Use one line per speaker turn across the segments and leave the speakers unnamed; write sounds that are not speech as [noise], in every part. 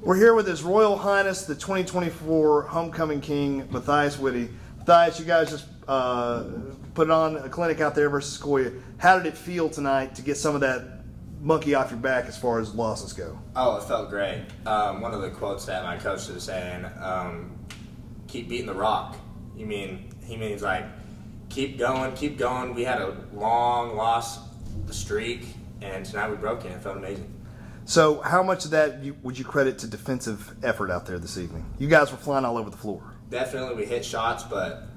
We're here with His Royal Highness, the 2024 Homecoming King, Matthias Whitty. Matthias, you guys just uh, put on a clinic out there versus Sequoyah. How did it feel tonight to get some of that monkey off your back as far as losses go?
Oh, it felt great. Um, one of the quotes that my coach was saying, um, "Keep beating the rock." You mean he means like keep going, keep going. We had a long loss streak, and tonight we broke it. It felt amazing.
So, how much of that you, would you credit to defensive effort out there this evening? You guys were flying all over the floor.
Definitely, we hit shots, but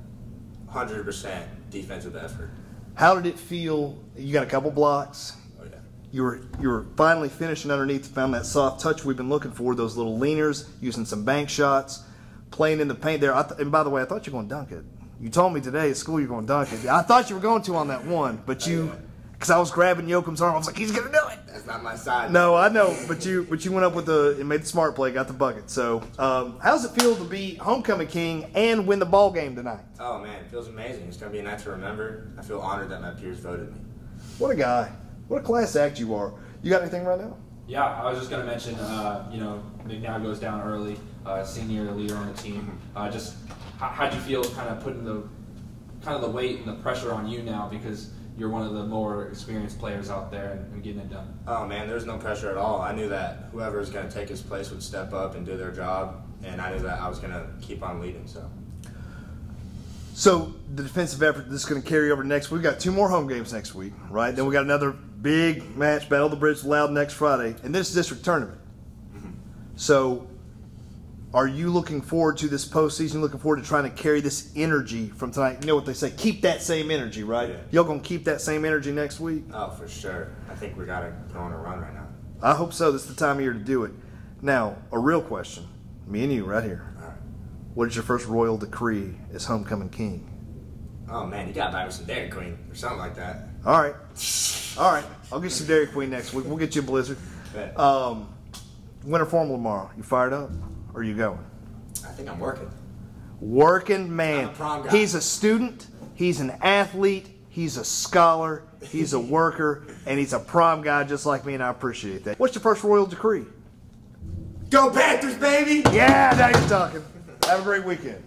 100% defensive effort.
How did it feel? You got a couple blocks.
Oh yeah.
You were you were finally finishing underneath. Found that soft touch we've been looking for. Those little leaners, using some bank shots, playing in the paint there. Th- and by the way, I thought you were going to dunk it. You told me today at school you're going to dunk it. I thought you were going to on that one, but oh, you, because I was grabbing Yoakum's arm, I was like, he's going to do it.
That's not my side.
No, I know, but you but you went up with the and made the smart play, got the bucket. So, um, how's it feel to be homecoming king and win the ball game tonight?
Oh man, it feels amazing. It's gonna be a night to remember. I feel honored that my peers voted me.
What a guy! What a class act you are. You got anything right now?
Yeah, I was just going to mention, uh, you know, McNabb goes down early, uh, senior leader on the team. Uh, just how, how'd you feel kind of putting the kind of the weight and the pressure on you now because you're one of the more experienced players out there and, and getting it done?
Oh man, there's no pressure at all. I knew that whoever was going to take his place would step up and do their job, and I knew that I was going to keep on leading. So
So the defensive effort this is going to carry over next. We've got two more home games next week, right? Then we got another big match, Battle of the Bridge, Loud next Friday, and this district tournament. Mm-hmm. So, are you looking forward to this postseason? Looking forward to trying to carry this energy from tonight? You know what they say: keep that same energy, right?
Yeah.
Y'all gonna keep that same energy next week?
oh for sure, I think we got to go on a run right now.
I hope so. This is the time of year to do it. Now, a real question, me and you, right here.
All right.
What is your first royal decree as homecoming king?
Oh man, you got to buy me some Dairy Queen or something like that.
All right. All right. I'll get you some Dairy Queen next week. We'll get you a Blizzard. Um, winter formal tomorrow. You fired up? Or are you going?
I think I'm working.
Working man.
I'm a prom guy.
He's a student. He's an athlete. He's a scholar. He's a [laughs] worker. And he's a prom guy just like me, and I appreciate that. What's your first royal decree?
Go Panthers, baby!
Yeah, now you're talking. Have a great weekend.